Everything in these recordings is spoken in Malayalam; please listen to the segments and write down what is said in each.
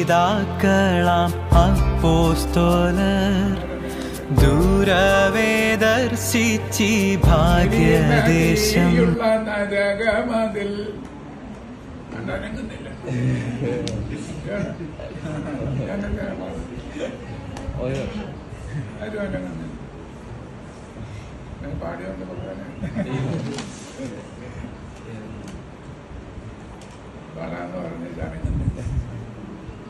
പൂർവപിതാക്കളാം അപ്പോസ്തോലർ ദൂരവേ ദർശിച്ചി ഭാഗ്യദേശം അനങ്ങുന്നില്ല ആരും പാടിയോണ്ട് പറയാനാ. പാടാന്ന് പറഞ്ഞിട്ട് അനങ്ങുന്നില്ല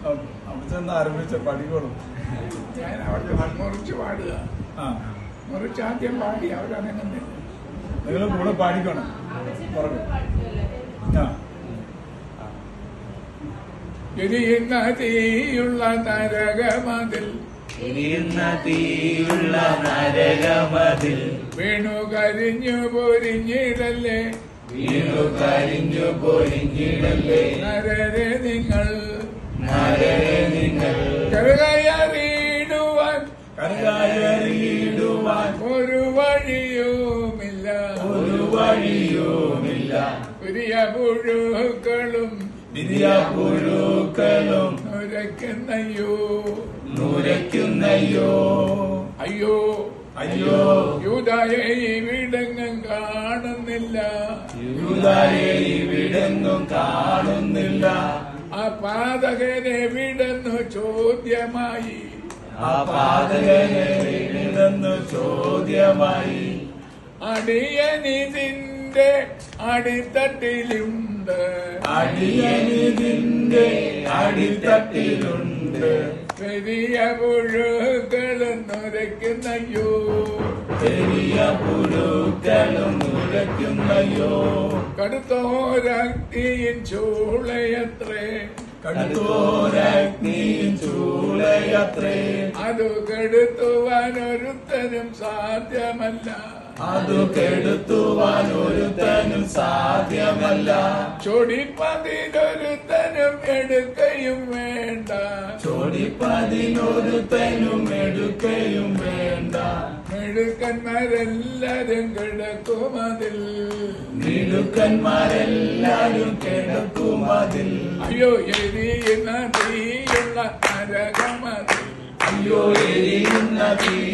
അവിടെ ചെന്ന് ആരംഭിച്ച പടികളും. ഞാൻ അവിടെ മുറിച്ച് പാടുക. ആ. മുറിച്ച് ആദ്യം പാടി അവരങ്ങനെ നിങ്ങൾ കൂടെ പാടിക്കണം. പറഞ്ഞു ആ. എരിയുന്ന തീയുള്ള നരകമതിൽ എരിയുന്ന തീയുള്ള നരകമതിൽ വീണു കരിഞ്ഞു പൊരിഞ്ഞിടല്ലേ? വീണു കരിഞ്ഞു പൊരിഞ്ഞിടല്ലേ? നരരെ നിങ്ങൾ കറുകയറിയിടുവാൻ കരകയറിയിടുവാൻ ഒരു വഴിയുമില്ല. ഒരു വഴിയുമില്ല. പുതിയ പുഴുക്കളും പുതിയ പുഴുക്കളും നുരക്കുന്നയ്യോ നുരയ്ക്കുന്നയ്യോ. അയ്യോ. അയ്യോ. യൂതായെ ഇവിടെങ്ങും കാണുന്നില്ല. യൂതായെ ഇവിടെങ്ങും കാണുന്നില്ല. ആ പാതകനെ വിടന്നു ചോദ്യമായി. ആ പാതകനെ വിടന്നു ചോദ്യമായി. അടിയനിതിന്റെ അടിത്തട്ടിലുണ്ട്. അടിയനിതിന്റെ അടിത്തട്ടിലുണ്ട്. പെരിയ പുഴുക്കളും നുരയ്ക്കുന്നയ്യോ? ചെറിയ പുഴുക്കളും നുരയ്ക്കുന്നയ്യോ? കടുത്തോരക്തിയും ചൂളയത്രേ. കടുത്തോരഗ്നിയും ചൂളയത്രേ. അതു കെടുത്തുവാൻ ഒരുത്തനും സാധ്യമല്ല. അതു കെടുത്തുവാൻ ഒരുത്തനും സാധ്യമല്ല. ചൊടിപ്പതിനൊരുത്തനും എടുക്കയും വേണ്ട. ചോടിപ്പതിനൊരുത്തനും എടുക്കയും വേണ്ട. മെഴുക്കന്മാരെല്ലാരും കിടക്കുമതിൽ മിടുക്കന്മാരെല്ലാരും കിടക്കുമതിൽ അയ്യോ എരിയുന്ന തീയുള്ള നരകമതിൽ അയ്യോ എരിയുന്ന തീയുള്ള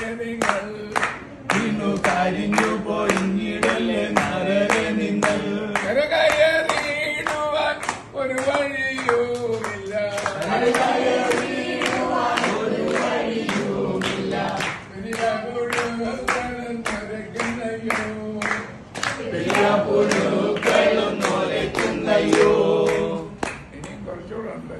നിങ്ങൾ നിന്നു കരിഞ്ഞു പോയിടല്ലേ നരരെ നിങ്ങൾ. കരകയറിയിടുവാൻ ഒരു വഴിയുമില്ല. പുഴുക്കളും നോലയ്ക്കുന്നയോ ഇനി കുറച്ചുകൂടെ ഉണ്ട്.